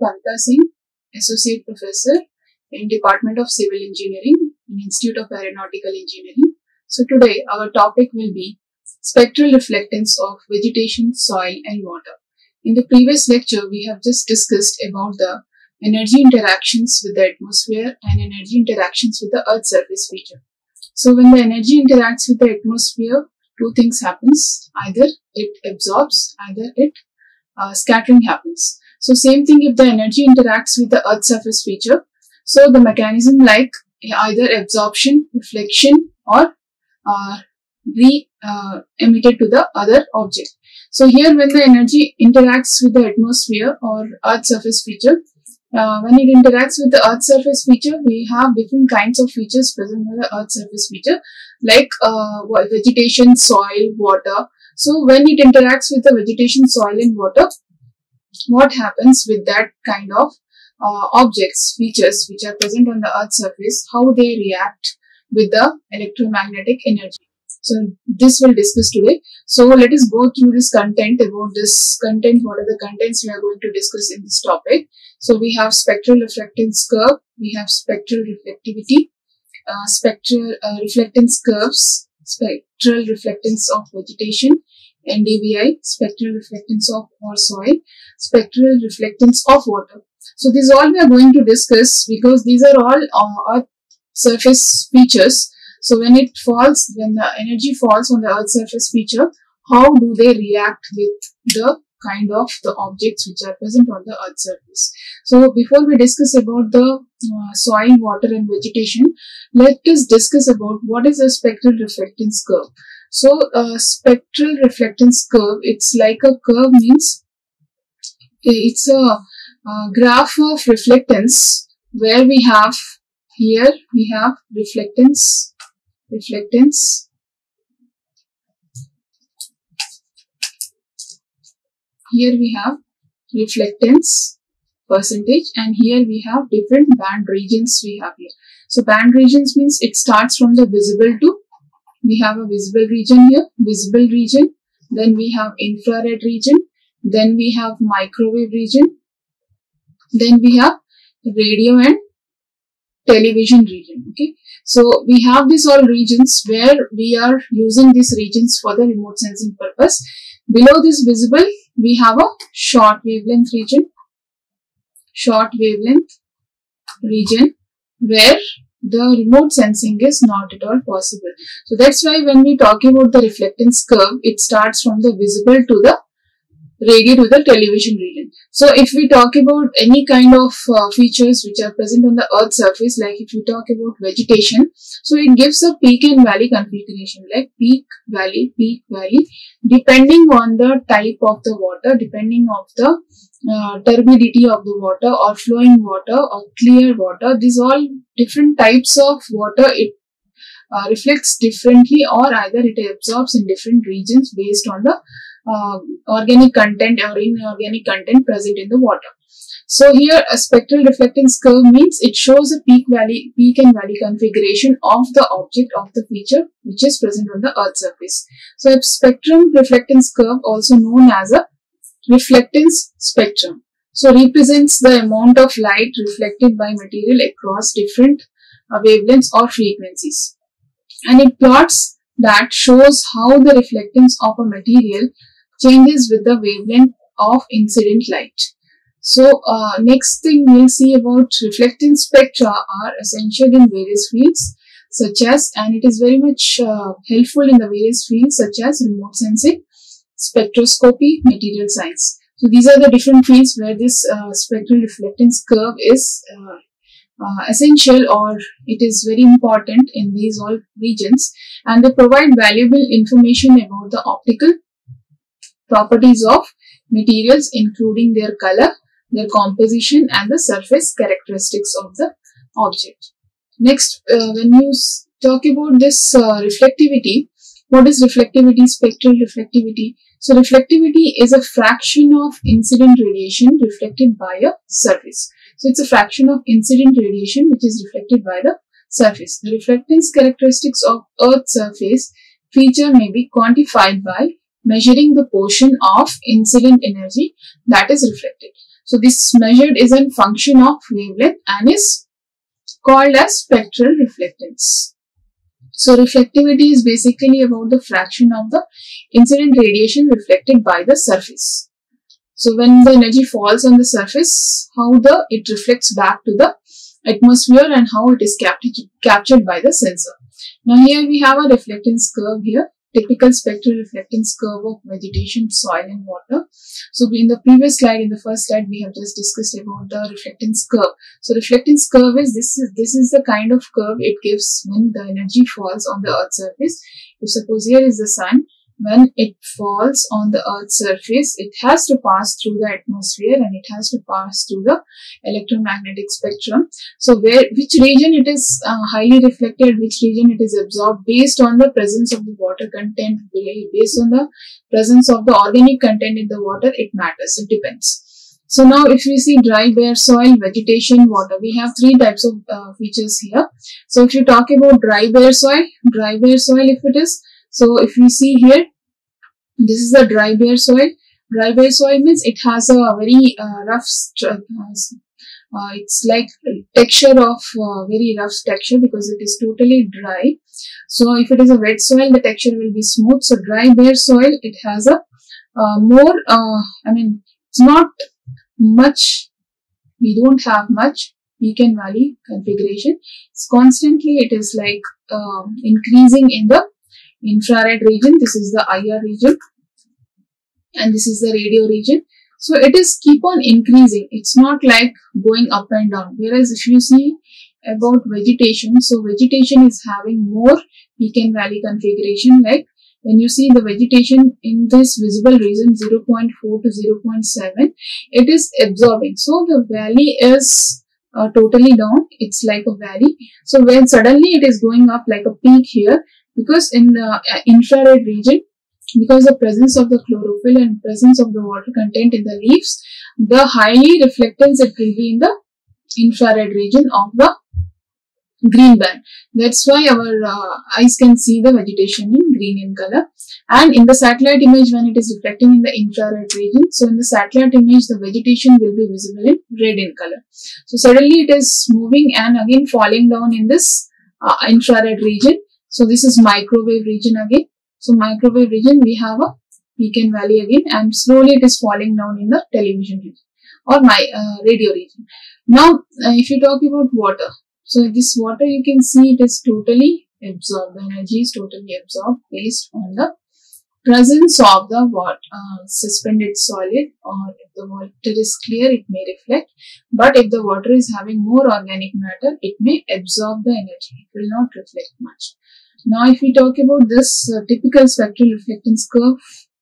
Kavita Singh, Associate Professor in Department of Civil Engineering in Institute of Aeronautical Engineering. So today our topic will be spectral reflectance of vegetation, soil and water. In the previous lecture, we have just discussed about the energy interactions with the atmosphere and energy interactions with the earth surface feature. So when the energy interacts with the atmosphere, two things happens. Either it absorbs, either it uh, scattering happens. So same thing if the energy interacts with the earth surface feature. So the mechanism like either absorption, reflection or uh, re uh, emitted to the other object. So here when the energy interacts with the atmosphere or earth surface feature, uh, when it interacts with the earth surface feature, we have different kinds of features present in the earth surface feature like uh, vegetation, soil, water. So when it interacts with the vegetation, soil and water, what happens with that kind of uh, objects, features which are present on the earth surface, how they react with the electromagnetic energy. So this we'll discuss today. So let us go through this content about this content. What are the contents we are going to discuss in this topic? So we have spectral reflectance curve. We have spectral reflectivity, uh, spectral uh, reflectance curves, spectral reflectance of vegetation, NDVI, spectral reflectance of or soil, spectral reflectance of water. So these all we are going to discuss because these are all uh, surface features so when it falls, when the energy falls on the earth surface feature, how do they react with the kind of the objects which are present on the earth surface. So before we discuss about the uh, soil, water and vegetation, let us discuss about what is a spectral reflectance curve. So a spectral reflectance curve, it's like a curve means it's a, a graph of reflectance where we have here we have reflectance reflectance. Here we have reflectance percentage and here we have different band regions we have here. So band regions means it starts from the visible to we have a visible region here visible region. Then we have infrared region. Then we have microwave region. Then we have radio and television region okay? So we have these all regions where we are using these regions for the remote sensing purpose. Below this visible we have a short wavelength region. Short wavelength region where the remote sensing is not at all possible. So that's why when we talk about the reflectance curve it starts from the visible to the radio to the television region. So if we talk about any kind of uh, features which are present on the earth surface, like if we talk about vegetation, so it gives a peak and valley configuration, like peak, valley, peak, valley, depending on the type of the water, depending of the uh, turbidity of the water or flowing water or clear water. These all different types of water it uh, reflects differently or either it absorbs in different regions based on the uh, organic content or inorganic content present in the water. So here a spectral reflectance curve means it shows a peak valley, peak and valley configuration of the object of the feature which is present on the earth surface. So a spectrum reflectance curve also known as a reflectance spectrum. So represents the amount of light reflected by material across different uh, wavelengths or frequencies. And it plots that shows how the reflectance of a material changes with the wavelength of incident light. So uh, next thing we'll see about reflectance spectra are essential in various fields such as and it is very much uh, helpful in the various fields such as remote sensing, spectroscopy, material science. So these are the different fields where this uh, spectral reflectance curve is uh, essential or it is very important in these all regions and they provide valuable information about the optical properties of materials including their color, their composition and the surface characteristics of the object. Next, uh, when you talk about this uh, reflectivity, what is reflectivity, spectral reflectivity? So reflectivity is a fraction of incident radiation reflected by a surface. So it's a fraction of incident radiation which is reflected by the surface. The reflectance characteristics of Earth's surface feature may be quantified by measuring the portion of incident energy that is reflected. So this measured is a function of wavelength and is called as spectral reflectance. So reflectivity is basically about the fraction of the incident radiation reflected by the surface. So when the energy falls on the surface, how the it reflects back to the atmosphere and how it is captured, captured by the sensor. Now here we have a reflectance curve here typical spectral reflectance curve of vegetation, soil and water. So in the previous slide, in the first slide, we have just discussed about the reflectance curve. So reflectance curve is this is this is the kind of curve it gives when the energy falls on the earth surface. If suppose here is the sun when it falls on the earth's surface, it has to pass through the atmosphere and it has to pass through the electromagnetic spectrum. So where, which region it is uh, highly reflected, which region it is absorbed based on the presence of the water content, based on the presence of the organic content in the water, it matters, it depends. So now if we see dry bare soil, vegetation, water, we have three types of uh, features here. So if you talk about dry bare soil, dry bare soil if it is, so if we see here, this is the dry bare soil. Dry bare soil means it has a very uh, rough, uh, uh, it's like texture of uh, very rough texture because it is totally dry. So if it is a wet soil, the texture will be smooth. So dry bare soil, it has a uh, more, uh, I mean, it's not much, we don't have much peak and valley configuration. It's constantly, it is like um, increasing in the infrared region. This is the IR region and this is the radio region. So it is keep on increasing. It's not like going up and down. Whereas if you see about vegetation, so vegetation is having more peak and valley configuration like when you see the vegetation in this visible region 0.4 to 0.7, it is absorbing. So the valley is uh, totally down. It's like a valley. So when suddenly it is going up like a peak here, because in the uh, infrared region, because the presence of the chlorophyll and presence of the water content in the leaves, the highly reflectance it will be in the infrared region of the green band. That's why our uh, eyes can see the vegetation in green in color. And in the satellite image, when it is reflecting in the infrared region, so in the satellite image, the vegetation will be visible in red in color. So suddenly it is moving and again falling down in this uh, infrared region so this is microwave region again. So microwave region we have a peak and valley again and slowly it is falling down in the television region or my uh, radio region. Now uh, if you talk about water. So this water you can see it is totally absorbed. The energy is totally absorbed based on the presence of the uh, suspended solid or if the water is clear it may reflect. But if the water is having more organic matter it may absorb the energy. It will not reflect much. Now if we talk about this uh, typical spectral reflectance curve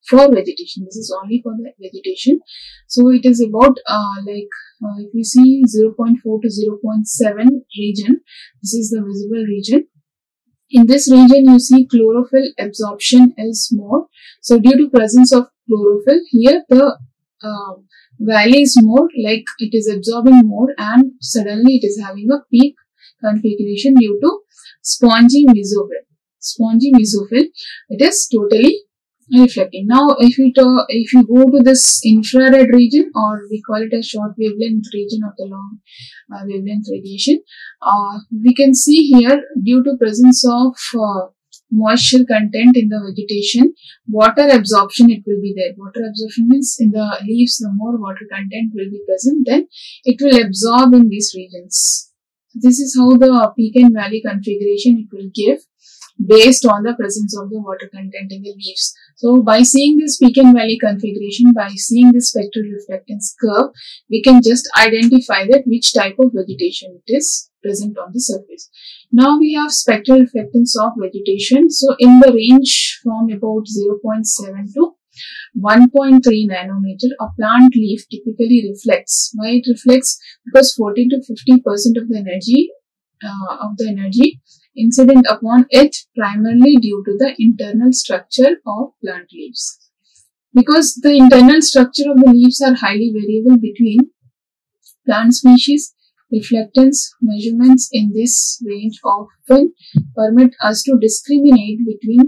for vegetation this is only for the vegetation. So it is about uh, like uh, if we see 0.4 to 0.7 region this is the visible region in this region, you see chlorophyll absorption is more. So due to presence of chlorophyll, here the uh, valley is more like it is absorbing more and suddenly it is having a peak configuration due to spongy mesophyll. Spongy mesophyll, it is totally reflecting. Now, if we talk, if you go to this infrared region, or we call it a short wavelength region of the long uh, wavelength radiation, uh, we can see here due to presence of uh, moisture content in the vegetation, water absorption it will be there. Water absorption means in the leaves, the more water content will be present, then it will absorb in these regions. This is how the peak and valley configuration it will give based on the presence of the water content in the leaves. So by seeing this peak and valley configuration, by seeing this spectral reflectance curve, we can just identify that which type of vegetation it is present on the surface. Now we have spectral reflectance of vegetation. So in the range from about 0.7 to 1.3 nanometer, a plant leaf typically reflects. Why it reflects? Because 40 to 50 percent of the energy uh, of the energy incident upon it primarily due to the internal structure of plant leaves. Because the internal structure of the leaves are highly variable between plant species, reflectance measurements in this range often permit us to discriminate between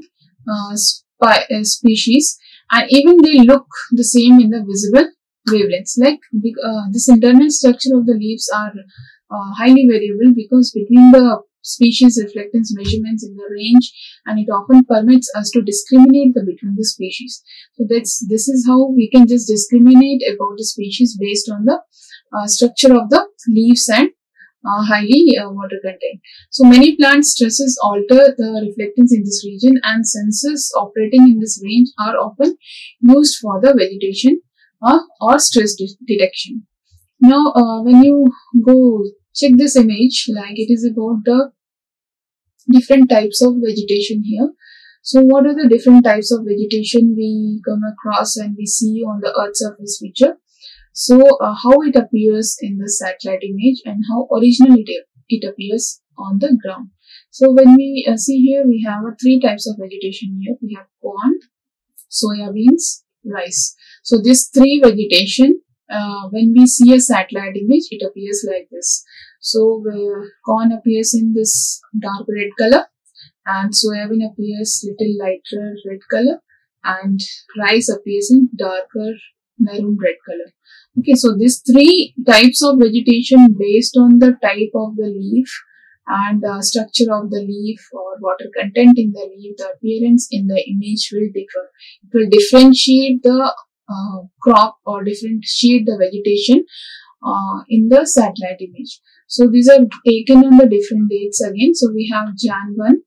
uh, uh, species and even they look the same in the visible wavelengths. Like uh, this internal structure of the leaves are uh, highly variable because between the species reflectance measurements in the range and it often permits us to discriminate the between the species. So that's this is how we can just discriminate about the species based on the uh, structure of the leaves and uh, highly uh, water content. So many plant stresses alter the reflectance in this region and sensors operating in this range are often used for the vegetation uh, or stress de detection. Now uh, when you go check this image like it is about the different types of vegetation here. So what are the different types of vegetation we come across and we see on the earth surface feature? So uh, how it appears in the satellite image and how originally it, it appears on the ground. So when we uh, see here, we have uh, three types of vegetation here. We have corn, soya beans, rice. So this three vegetation, uh, when we see a satellite image, it appears like this. So corn appears in this dark red color and soybean appears little lighter red color and rice appears in darker maroon red color. Okay, so these three types of vegetation based on the type of the leaf and the structure of the leaf or water content in the leaf, the appearance in the image will differ. It will differentiate the uh, crop or differentiate the vegetation uh, in the satellite image. So these are taken on the different dates again. So we have Jan 1,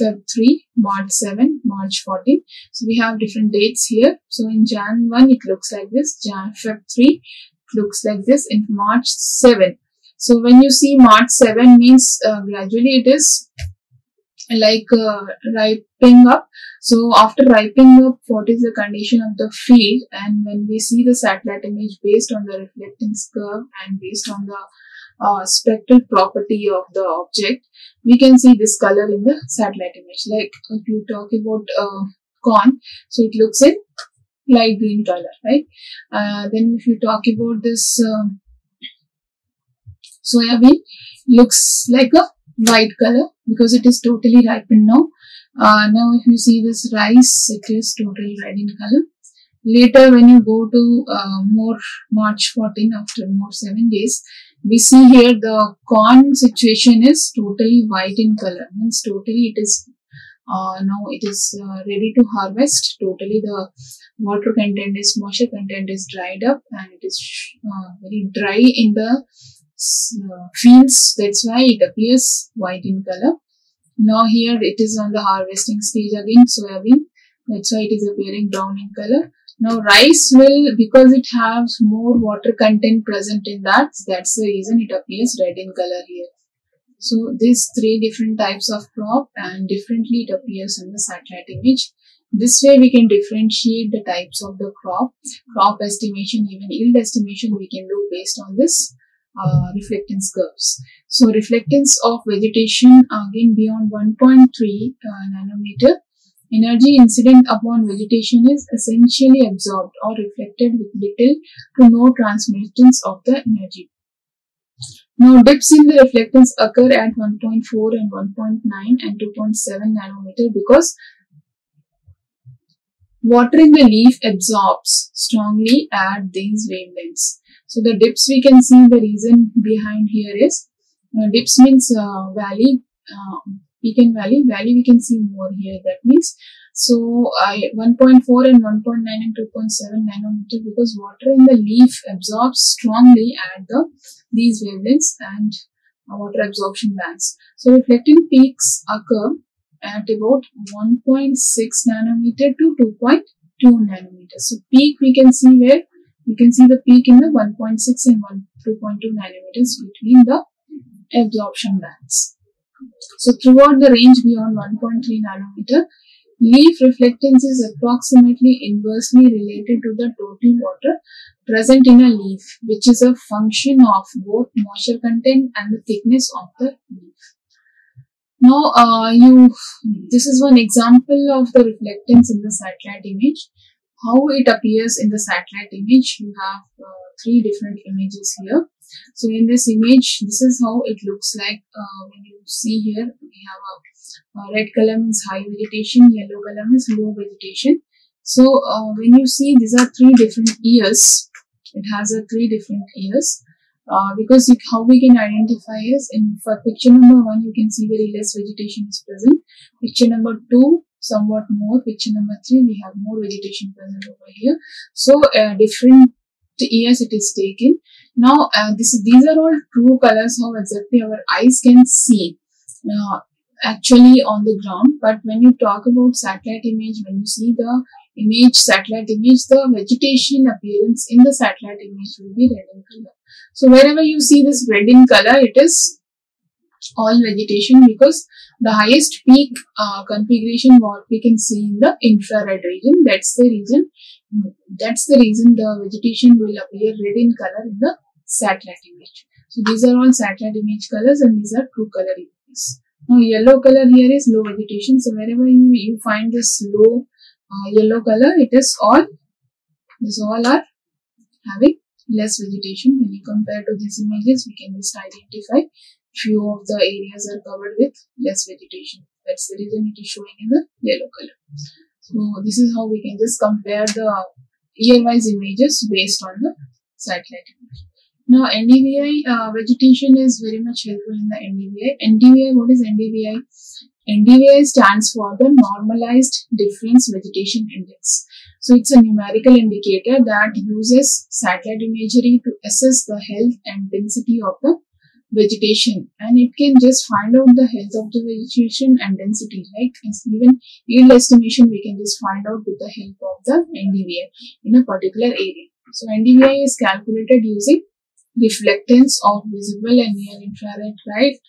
Feb 3, March 7, March 14. So we have different dates here. So in Jan 1, it looks like this. Jan Feb 3, it looks like this. In March 7. So when you see March 7 means uh, gradually it is like uh, ripening up. So after ripening up, what is the condition of the field? And when we see the satellite image based on the reflectance curve and based on the uh, spectral property of the object, we can see this color in the satellite image. Like if you talk about uh, corn, so it looks in light green color, right? Uh, then if you talk about this um, soybean, looks like a white color because it is totally ripened now. Uh, now if you see this rice, it is totally red in color. Later when you go to uh, more March 14 after more 7 days, we see here the corn situation is totally white in color means totally it is uh, now it is uh, ready to harvest totally the water content is moisture content is dried up and it is uh, very dry in the uh, fields that's why it appears white in color. Now here it is on the harvesting stage again soybean. That's why it is appearing brown in color. Now rice will, because it has more water content present in that, that's the reason it appears red in color here. So these three different types of crop and differently it appears in the satellite image. This way we can differentiate the types of the crop, crop estimation, even yield estimation we can do based on this uh, reflectance curves. So reflectance of vegetation again beyond 1.3 uh, nanometer Energy incident upon vegetation is essentially absorbed or reflected with little to no transmittance of the energy. Now dips in the reflectance occur at 1.4 and 1.9 and 2.7 nanometer because water in the leaf absorbs strongly at these wavelengths. So the dips we can see the reason behind here is uh, dips means uh, valley uh, peak and valley. Valley we can see more here. That means so I 1.4 and 1.9 and 2.7 nanometer because water in the leaf absorbs strongly at the these wavelengths and water absorption bands. So reflecting peaks occur at about 1.6 nanometer to 2.2 nanometer. So peak we can see where you can see the peak in the 1.6 and 1, 2.2 nanometers between the absorption bands. So throughout the range beyond 1.3 nanometer, leaf reflectance is approximately inversely related to the total water present in a leaf, which is a function of both moisture content and the thickness of the leaf. Now, uh, you this is one example of the reflectance in the satellite image. How it appears in the satellite image, you have uh, three different images here. So in this image, this is how it looks like uh, when you see here, we have a, a, red color means high vegetation, yellow color means low vegetation. So uh, when you see these are three different years it has a three different years. Uh, because it, how we can identify is in for picture number one you can see very less vegetation is present picture number two somewhat more picture number three we have more vegetation present over here. So uh, different years it is taken. Now uh, this these are all true colors how exactly our eyes can see uh, actually on the ground. But when you talk about satellite image when you see the image satellite image the vegetation appearance in the satellite image will be red in color. So wherever you see this red in color, it is all vegetation because the highest peak uh, configuration what we can see in the infrared region. That's the reason. That's the reason the vegetation will appear red in color in the satellite image. So these are all satellite image colors and these are true color images. Now yellow color here is low vegetation. So wherever you, you find this low uh, yellow color, it is all, this all are having less vegetation. When you compare to these images, we can just identify few of the areas are covered with less vegetation. That's the reason it is showing in the yellow color. So this is how we can just compare the year-wise images based on the satellite image. Now NDVI uh, vegetation is very much helpful in the NDVI. NDVI, what is NDVI? NDVI stands for the Normalized Difference Vegetation Index. So it's a numerical indicator that uses satellite imagery to assess the health and density of the vegetation and it can just find out the health of the vegetation and density like even yield estimation we can just find out with the help of the NDVI in a particular area. So NDVI is calculated using reflectance of visible and near infrared light,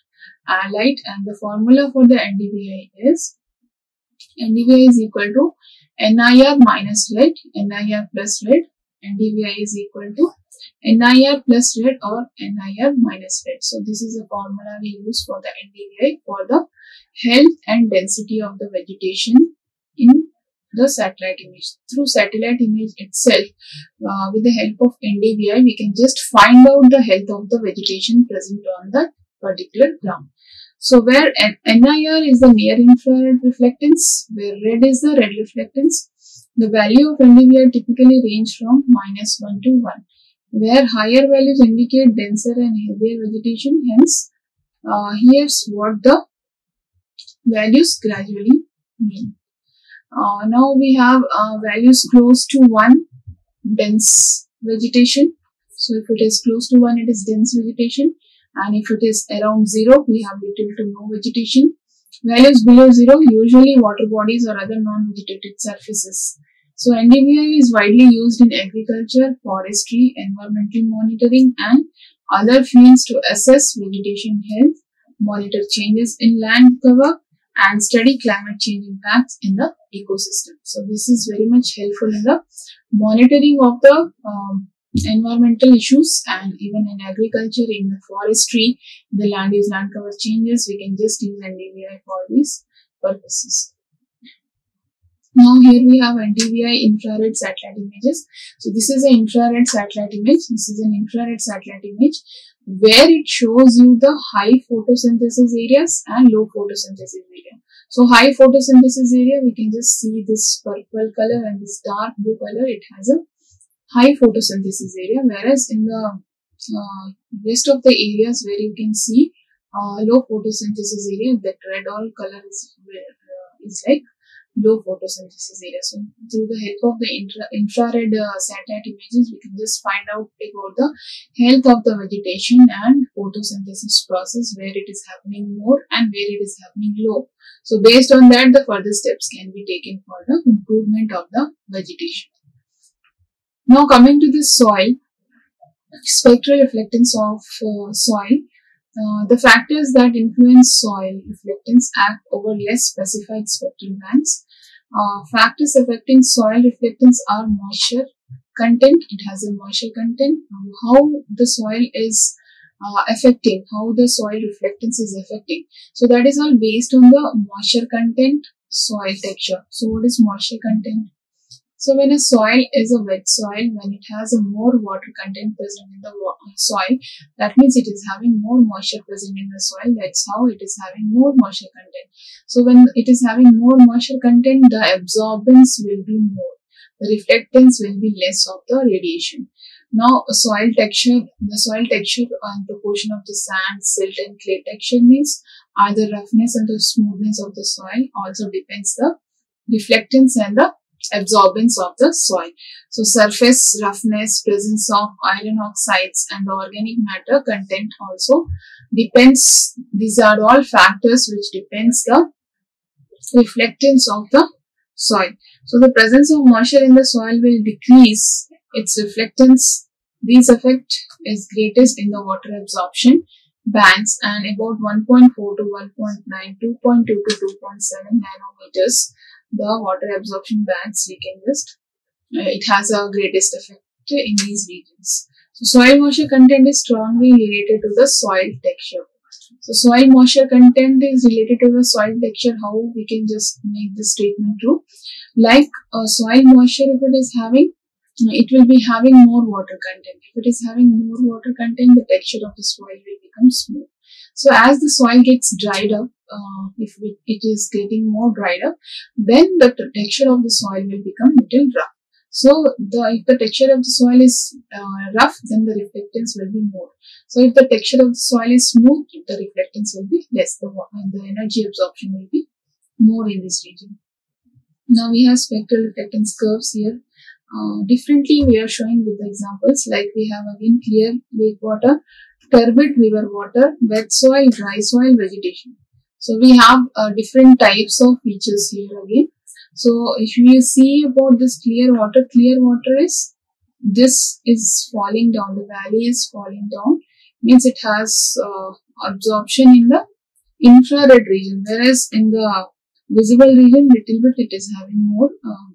uh, light and the formula for the NDVI is NDVI is equal to NIR minus red, NIR plus red, NDVI is equal to NIR plus red or NIR minus red. So this is the formula we use for the NDVI for the health and density of the vegetation in the satellite image. Through satellite image itself, uh, with the help of NDVI, we can just find out the health of the vegetation present on that particular ground. So where NIR is the near infrared reflectance, where red is the red reflectance, the value of NDVI typically range from minus 1 to 1, where higher values indicate denser and heavier vegetation. Hence, uh, here's what the values gradually mean. Uh, now we have uh, values close to 1, dense vegetation. So if it is close to 1, it is dense vegetation and if it is around 0 we have little to no vegetation. Values below 0 usually water bodies or other non-vegetated surfaces. So NDVI is widely used in agriculture, forestry, environmental monitoring and other fields to assess vegetation health, monitor changes in land cover and study climate change impacts in the ecosystem. So this is very much helpful in the monitoring of the um, environmental issues and even in agriculture, in the forestry, the land use land cover changes, we can just use NDVI for these purposes. Now here we have NDVI infrared satellite images. So this is an infrared satellite image. This is an infrared satellite image where it shows you the high photosynthesis areas and low photosynthesis area. So high photosynthesis area, we can just see this purple color and this dark blue color. It has a high photosynthesis area whereas in the uh, rest of the areas where you can see uh, low photosynthesis area that red all color is, uh, is like low photosynthesis area. So through the help of the infra infrared uh, satellite images, we can just find out about the health of the vegetation and photosynthesis process, where it is happening more and where it is happening low. So based on that, the further steps can be taken for the improvement of the vegetation. Now coming to the soil, spectral reflectance of uh, soil. Uh, the factors that influence soil reflectance act over less specified spectral bands. Uh, factors affecting soil reflectance are moisture content. It has a moisture content. How the soil is uh, affecting, how the soil reflectance is affecting. So that is all based on the moisture content, soil texture. So what is moisture content? So when a soil is a wet soil, when it has a more water content present in the uh, soil, that means it is having more moisture present in the soil. That's how it is having more moisture content. So when it is having more moisture content, the absorbance will be more. The reflectance will be less of the radiation. Now, soil texture, the soil texture and proportion of the sand, silt and clay texture means either roughness and the smoothness of the soil also depends the reflectance and the absorbance of the soil. So surface roughness, presence of iron oxides and the organic matter content also depends, these are all factors which depends the reflectance of the soil. So the presence of moisture in the soil will decrease its reflectance. This effect is greatest in the water absorption bands and about 1.4 to 1.9, 2.2 to 2.7 nanometers. The water absorption bands we can just, uh, it has a greatest effect in these regions. So soil moisture content is strongly related to the soil texture. So soil moisture content is related to the soil texture. How we can just make this statement true? Like uh, soil moisture, if it is having, it will be having more water content. If it is having more water content, the texture of the soil will become smooth. So as the soil gets dried up, uh, if it is getting more dried up, then the texture of the soil will become little rough. So the if the texture of the soil is uh, rough, then the reflectance will be more. So if the texture of the soil is smooth, the reflectance will be less. The, the energy absorption will be more in this region. Now we have spectral reflectance curves here. Uh, differently we are showing with the examples like we have again clear lake water, turbid river water, wet soil, dry soil, vegetation. So we have uh, different types of features here again. So if you see about this clear water, clear water is this is falling down, the valley is falling down, means it has uh, absorption in the infrared region, whereas in the visible region, little bit it is having more. Uh,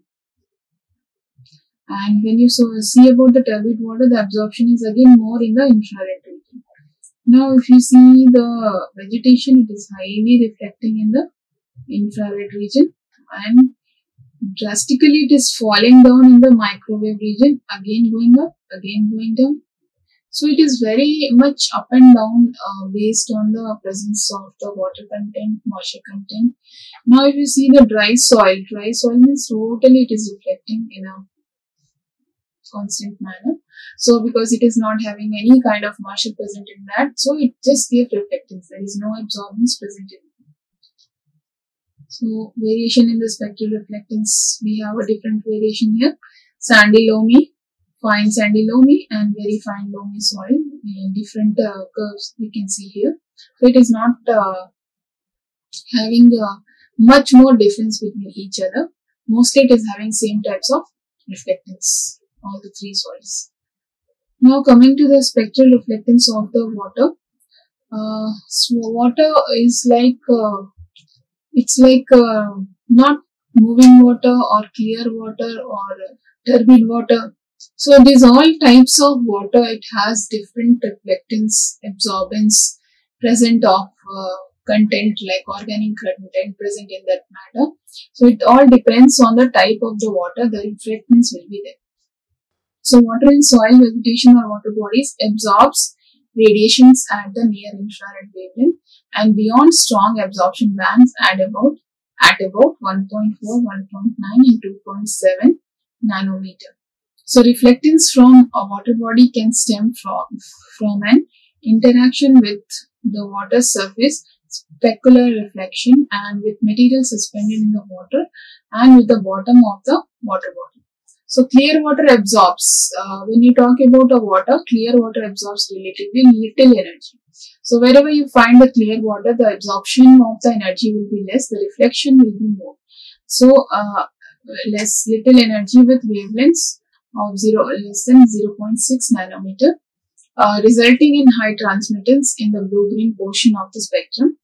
and when you so see about the turbid water, the absorption is again more in the infrared. Now, if you see the vegetation, it is highly reflecting in the infrared region and drastically it is falling down in the microwave region again going up again going down. So it is very much up and down uh, based on the presence of the water content moisture content. Now if you see the dry soil dry soil means totally it is reflecting in a constant manner so because it is not having any kind of moisture present in that so it just gives reflectance there is no absorbance present in so variation in the spectral reflectance, we have a different variation here. Sandy loamy, fine sandy loamy and very fine loamy soil. Different uh, curves we can see here. So it is not uh, having uh, much more difference between each other. Mostly it is having same types of reflectance, all the three soils. Now coming to the spectral reflectance of the water. Uh, so water is like uh, it's like uh, not moving water or clear water or turbid water. So these all types of water, it has different reflectance, absorbance present of uh, content like organic content present in that matter. So it all depends on the type of the water, the reflectance will be there. So water in soil, vegetation or water bodies absorbs radiations at the near infrared wavelength and beyond strong absorption bands at about at about 1.4, 1.9 and 2.7 nanometer. So reflectance from a water body can stem from, from an interaction with the water surface, specular reflection and with material suspended in the water and with the bottom of the water body. So clear water absorbs, uh, when you talk about a water, clear water absorbs relatively little energy. So wherever you find the clear water, the absorption of the energy will be less, the reflection will be more. So uh, less little energy with wavelengths of 0 less than 0.6 nanometer, uh, resulting in high transmittance in the blue-green portion of the spectrum.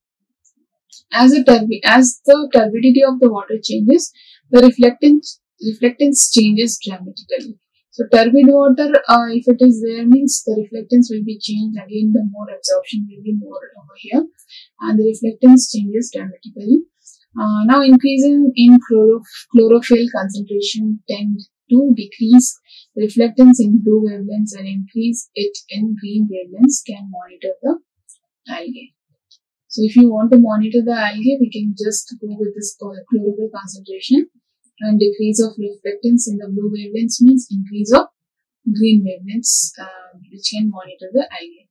As, a as the turbidity of the water changes, the reflectance reflectance changes dramatically. So turbid water, uh, if it is there means the reflectance will be changed again the more absorption will be more over here and the reflectance changes dramatically. Uh, now increasing in chlorophyll concentration tend to decrease reflectance in blue wavelengths and increase it in green wavelengths can monitor the algae. So if you want to monitor the algae, we can just go with this chlorophyll concentration and decrease of reflectance in the blue wavelengths means increase of green wavelengths uh, which can monitor the algae.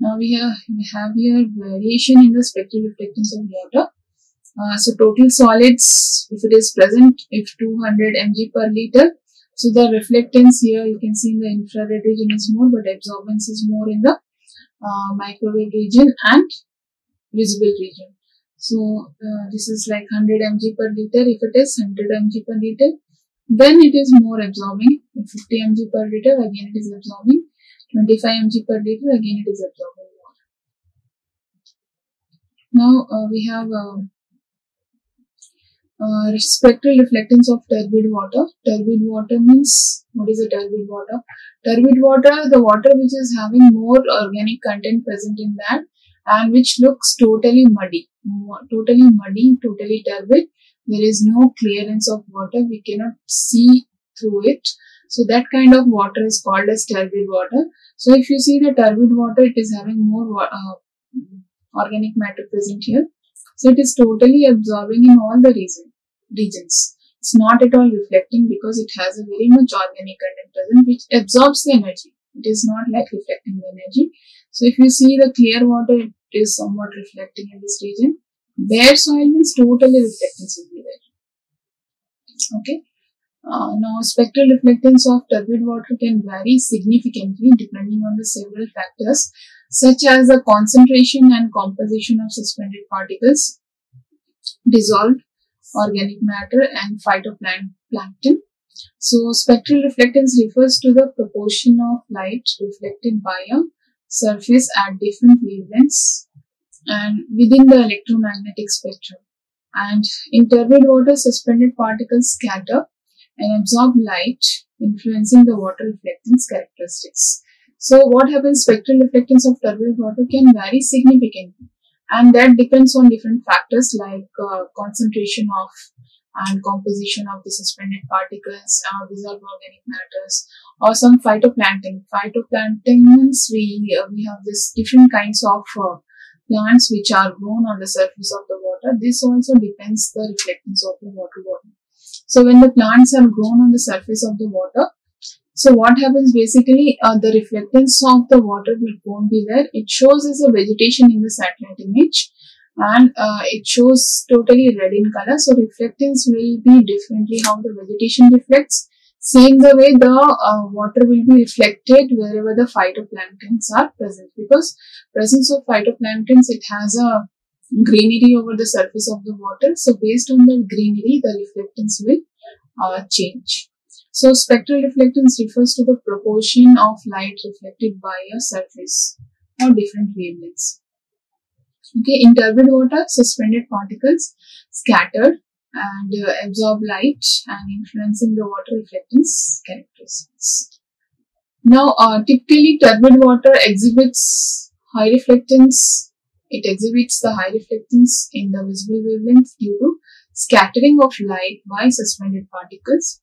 Now we have, we have here variation in the spectral reflectance of water. Uh, so total solids, if it is present, if 200 mg per liter, so the reflectance here you can see in the infrared region is more, but absorbance is more in the uh, microwave region and visible region. So uh, this is like 100 mg per liter. If it is 100 mg per liter, then it is more absorbing. If 50 mg per liter, again it is absorbing. 25 mg per liter, again it is absorbing. Now uh, we have uh, uh, spectral reflectance of turbid water. Turbid water means, what is a turbid water? Turbid water, the water which is having more organic content present in that and which looks totally muddy, totally muddy, totally turbid. There is no clearance of water. We cannot see through it. So that kind of water is called as turbid water. So if you see the turbid water, it is having more uh, organic matter present here. So it is totally absorbing in all the region, regions. It's not at all reflecting because it has a very much organic content present which absorbs the energy. It is not like reflecting the energy. So if you see the clear water, it is somewhat reflecting in this region. Bare soil means totally reflectance will be there. Okay. Uh, now, spectral reflectance of turbid water can vary significantly depending on the several factors such as the concentration and composition of suspended particles, dissolved organic matter and phytoplankton. So, spectral reflectance refers to the proportion of light reflected by a surface at different wavelengths and within the electromagnetic spectrum. And in turbid water, suspended particles scatter and absorb light, influencing the water reflectance characteristics. So what happens, spectral reflectance of turbid water can vary significantly and that depends on different factors like uh, concentration of and composition of the suspended particles or dissolved organic matters or some phytoplankton. Phytoplankton means we, uh, we have this different kinds of uh, plants which are grown on the surface of the water. This also depends the reflectance of the water body. So when the plants are grown on the surface of the water, so what happens basically, uh, the reflectance of the water will won't be there. It shows as a vegetation in the satellite image and uh, it shows totally red in color. So reflectance will be differently how the vegetation reflects. Same the way the uh, water will be reflected wherever the phytoplanktons are present because presence of phytoplanktons it has a greenery over the surface of the water. So based on the greenery the reflectance will uh, change. So spectral reflectance refers to the proportion of light reflected by a surface or different wavelengths. Okay, in turbid water, suspended particles scattered and uh, absorb light and influencing the water reflectance characteristics. Now, uh, typically turbid water exhibits high reflectance. It exhibits the high reflectance in the visible wavelength due to scattering of light by suspended particles.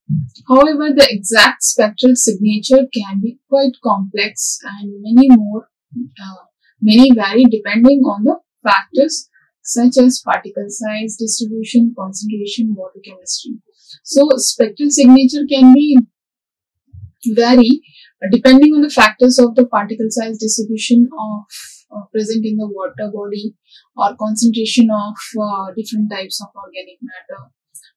However, the exact spectral signature can be quite complex and many more, uh, many vary depending on the factors such as particle size, distribution, concentration, water chemistry. So spectral signature can be vary depending on the factors of the particle size distribution of uh, present in the water body or concentration of uh, different types of organic matter.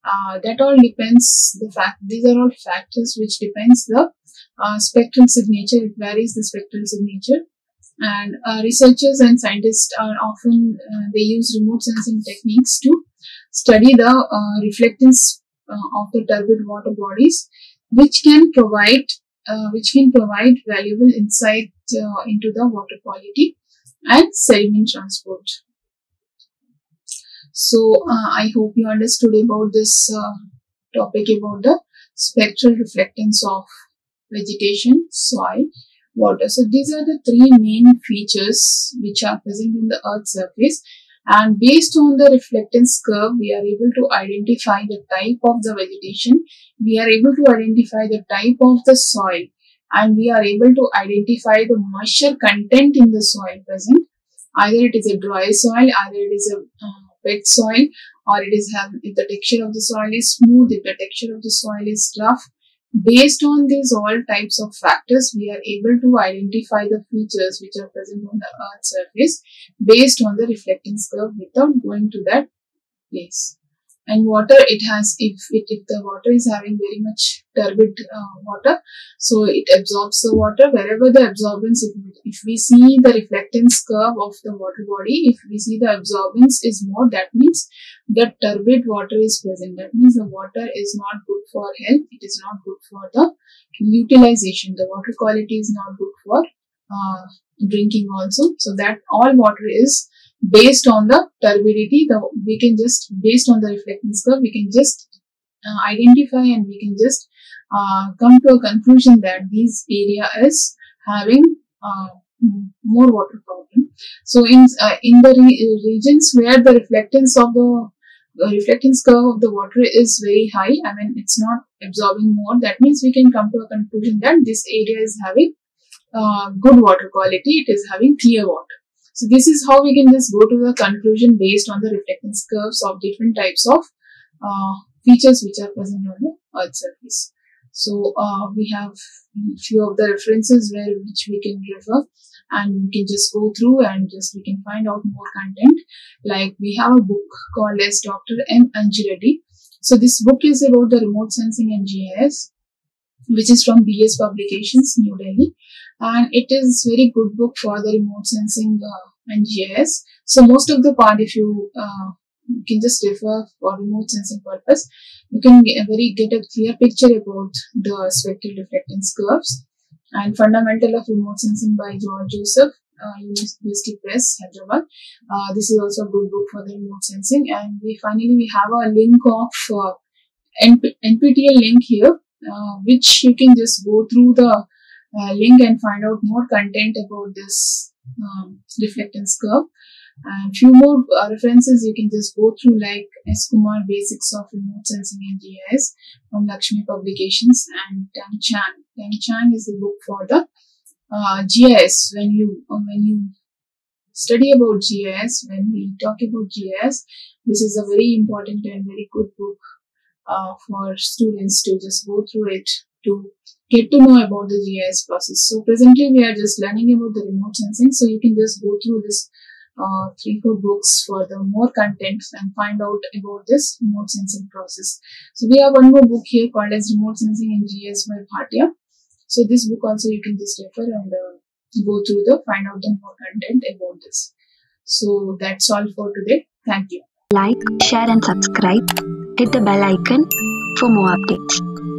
Uh, that all depends the fact these are all factors which depends the uh, spectral signature it varies the spectral signature and uh, researchers and scientists are often uh, they use remote sensing techniques to study the uh, reflectance uh, of the turbid water bodies which can provide uh, which can provide valuable insight uh, into the water quality and sediment transport. So i hope you understood about this topic about the spectral reflectance of vegetation soil water. So these are the three main features which are present in the earth's surface and based on the reflectance curve we are able to identify the type of the vegetation, we are able to identify the type of the soil and we are able to identify the moisture content in the soil present. Either it is a dry soil, either it is a uh, wet soil or it is have if the texture of the soil is smooth, if the texture of the soil is rough, Based on these all types of factors, we are able to identify the features which are present on the Earth surface based on the reflectance curve without going to that place and water it has if it, if the water is having very much turbid uh, water so it absorbs the water. Wherever the absorbance if, if we see the reflectance curve of the water body if we see the absorbance is more that means the turbid water is present. That means the water is not good for health. It is not good for the utilization. The water quality is not good for uh, drinking also. So that all water is based on the turbidity the we can just based on the reflectance curve we can just uh, identify and we can just uh, come to a conclusion that this area is having uh, more water problem. So in uh, in the re regions where the reflectance of the reflectance curve of the water is very high i mean it's not absorbing more that means we can come to a conclusion that this area is having uh, good water quality it is having clear water so this is how we can just go to the conclusion based on the reflectance curves of different types of uh, features which are present on the Earth surface. So uh, we have a few of the references where which we can refer and we can just go through and just we can find out more content. Like we have a book called as Dr. M. Anjireddy. So this book is about the remote sensing and GIS, which is from BS Publications, New Delhi and it is very good book for the remote sensing uh, and GIS. So most of the part, if you, uh, you can just refer for remote sensing purpose, you can get a very get a clear picture about the spectral reflectance curves and fundamental of remote sensing by George Joseph. Uh, University Press, Hyderabad. Uh, this is also a good book for the remote sensing. And we finally we have a link of uh, NP NPTEL link here, uh, which you can just go through the uh, link and find out more content about this um, reflectance curve. And few more uh, references you can just go through like S. Kumar Basics of Remote Sensing and GIS from Lakshmi Publications and Tang Chang. Tang Chang is the book for the uh, GIS. When you uh, when you study about GIS, when we talk about GIS, this is a very important and very good book uh, for students to just go through it to get to know about the GIS process. So presently we are just learning about the remote sensing. So you can just go through this uh, three, four books for the more content and find out about this remote sensing process. So we have one more book here called as Remote Sensing in GIS by Bhatia. So this book also you can just refer and uh, go through the find out the more content about this. So that's all for today. Thank you. Like, share and subscribe. Hit the bell icon for more updates.